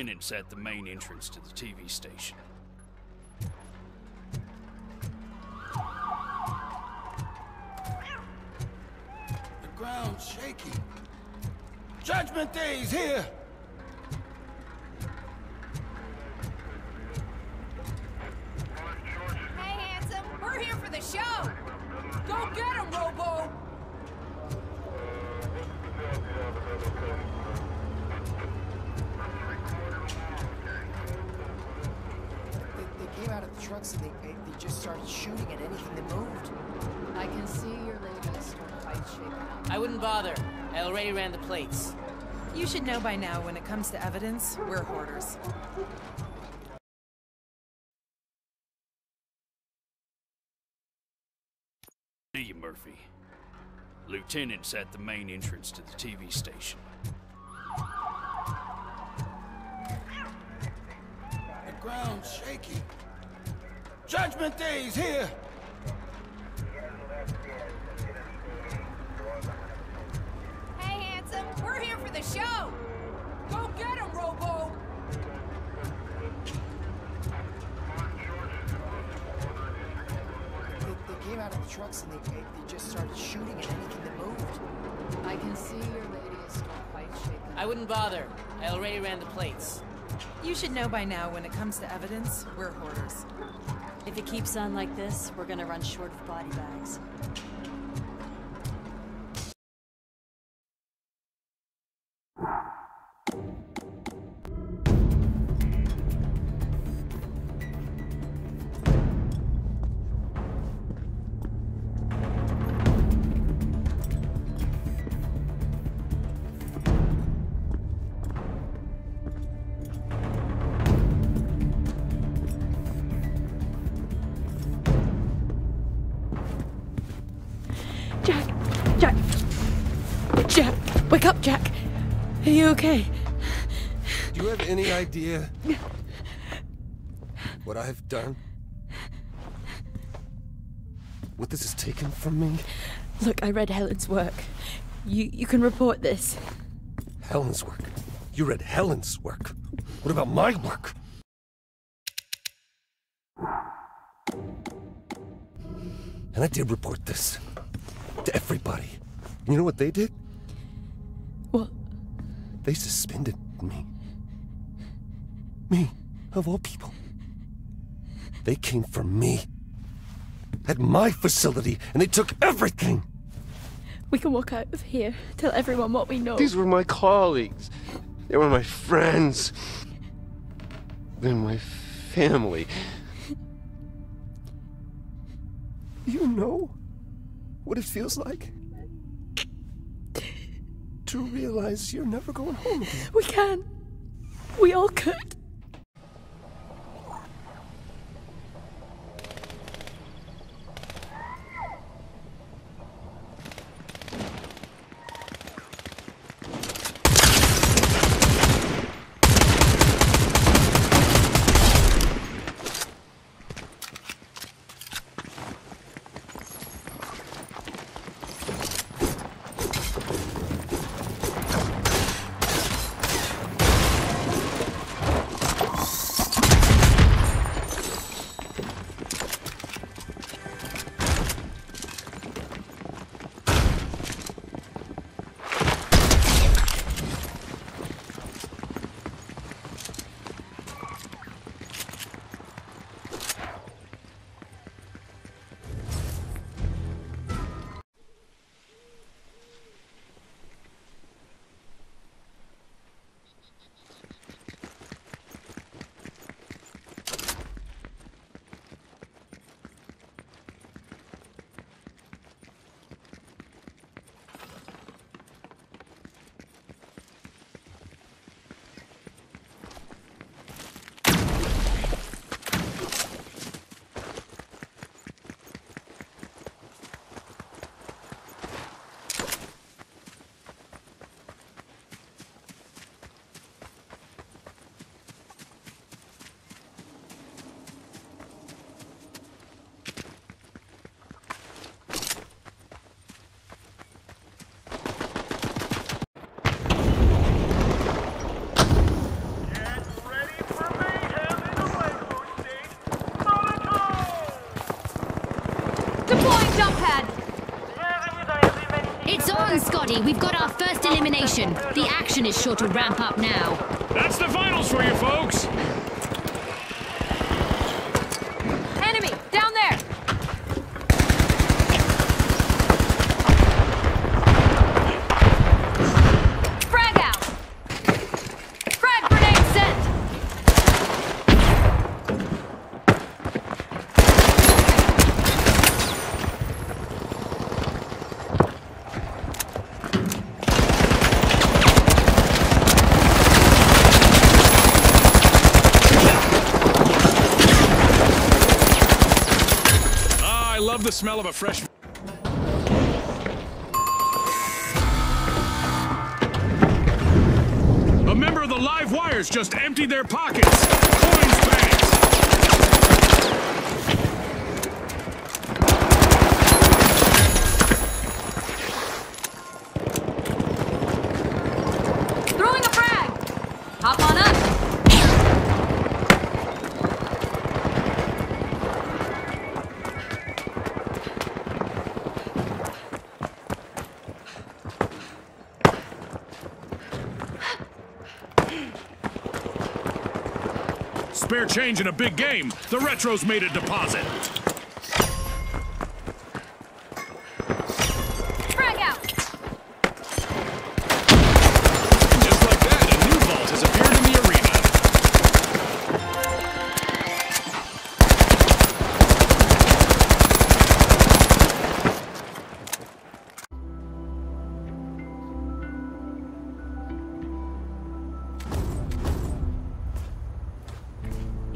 Lieutenant's at the main entrance to the TV station. The ground's shaky. Judgment Day's here! Hey, handsome, we're here for the show. Go get him, Robo. They, they came out of the trucks and they, they, they just started shooting at anything that moved. I can see your lady is quite shaken up. I wouldn't bother. I already ran the plates. You should know by now when it comes to evidence, we're hoarders. See you, Murphy. Lieutenant's at the main entrance to the TV station. The ground's shaky. Judgment Day's here! Hey, handsome, we're here for the show. Go get him, Robo. They, they came out of the trucks and they, they, they just started shooting at anything that moved. I can see your lady is still quite shaken I wouldn't bother. I already ran the plates. You should know by now when it comes to evidence, we're hoarders. If it keeps on like this, we're gonna run short of body bags. Jack! Jack! Jack! Wake up, Jack! Are you okay? Do you have any idea what I've done? What this has taken from me? Look, I read Helen's work. You you can report this. Helen's work. You read Helen's work. What about my work? And I did report this to everybody. And you know what they did? What? They suspended me. Me, of all people. They came for me. At my facility, and they took everything. We can walk out of here. Tell everyone what we know. These were my colleagues. They were my friends. They're my family. You know what it feels like? To realize you're never going home again. We can. We all could. First elimination. The action is sure to ramp up now. That's the finals for you folks! The smell of a fresh... A member of the Live Wires just emptied their pockets. Spare change in a big game. The Retros made a deposit.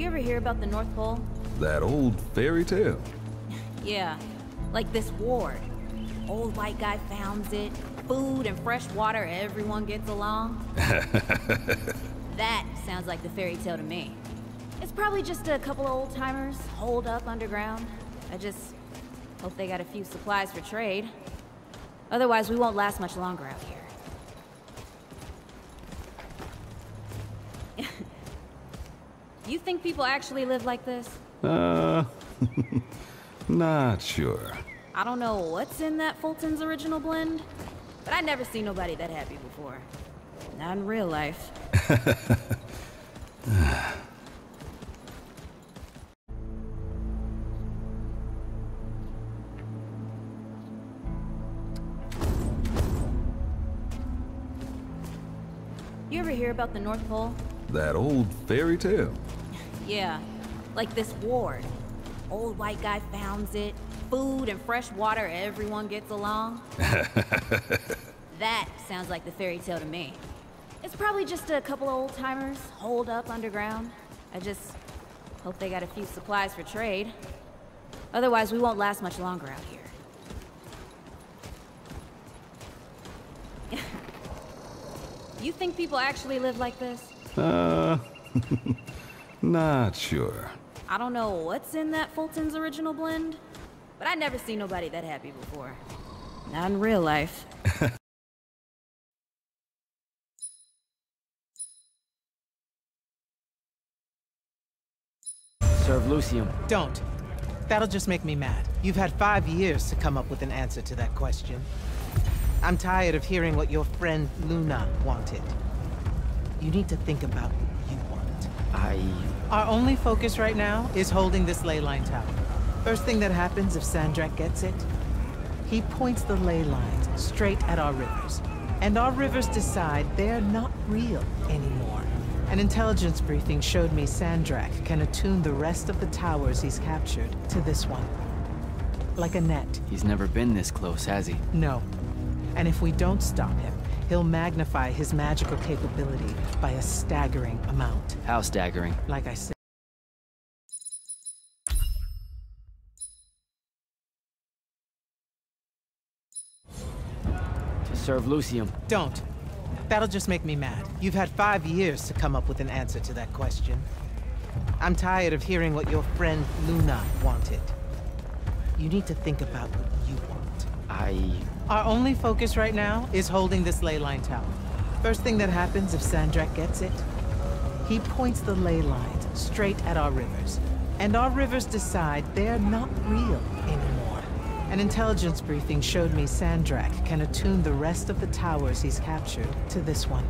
You ever hear about the North Pole? That old fairy tale. Yeah, like this ward. Old white guy founds it. Food and fresh water, everyone gets along. That sounds like the fairy tale to me. It's probably just a couple of old timers holed up underground. I just hope they got a few supplies for trade. Otherwise, we won't last much longer out here. You think people actually live like this? Uh, not sure. I don't know what's in that Fulton's original blend, but I never seen nobody that happy before. Not in real life. You ever hear about the North Pole? That old fairy tale. Yeah, like this ward. Old white guy founds it. Food and fresh water, everyone gets along. That sounds like the fairy tale to me. It's probably just a couple of old timers holed up underground. I just hope they got a few supplies for trade. Otherwise, we won't last much longer out here. you think people actually live like this? Uh, not sure. I don't know what's in that Fulton's original blend, but I never seen nobody that happy before. Not in real life. Serve Lucium. Don't. That'll just make me mad. You've had five years to come up with an answer to that question. I'm tired of hearing what your friend Luna wanted. You need to think about what you want. I... Our only focus right now is holding this ley line tower. First thing that happens if Sandrakk gets it, he points the ley lines straight at our rivers. And our rivers decide they're not real anymore. An intelligence briefing showed me Sandrakk can attune the rest of the towers he's captured to this one. Like a net. He's never been this close, has he? No. And if we don't stop him, he'll magnify his magical capability by a staggering amount. How staggering? Like I said. To serve Lucium. Don't. That'll just make me mad. You've had five years to come up with an answer to that question. I'm tired of hearing what your friend Luna wanted. You need to think about what you want. I... Our only focus right now is holding this ley line tower. First thing that happens if Sandrakk gets it, he points the ley lines straight at our rivers. And our rivers decide they're not real anymore. An intelligence briefing showed me Sandrakk can attune the rest of the towers he's captured to this one.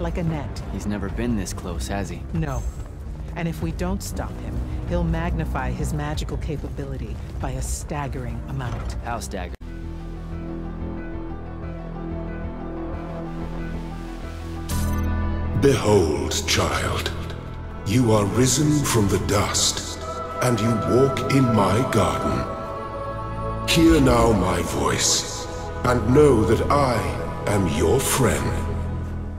Like a net. He's never been this close, has he? No. And if we don't stop him, he'll magnify his magical capability by a staggering amount. How stagger? Behold, child, you are risen from the dust, and you walk in my garden. Hear now my voice, and know that I am your friend,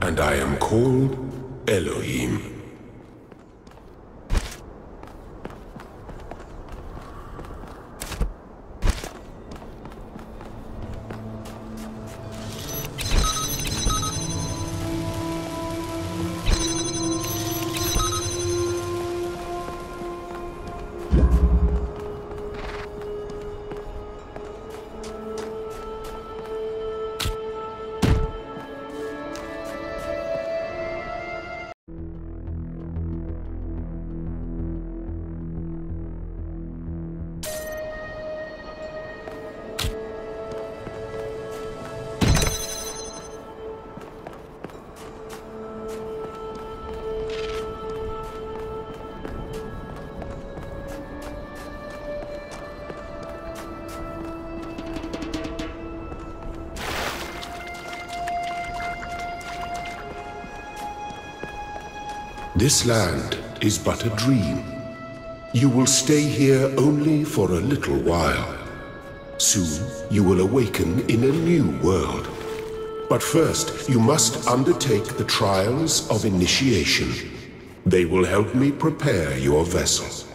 and I am called Elohim. This land is but a dream. You will stay here only for a little while. Soon you will awaken in a new world. But first, you must undertake the trials of initiation. They will help me prepare your vessel.